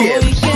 Yeah. Oh,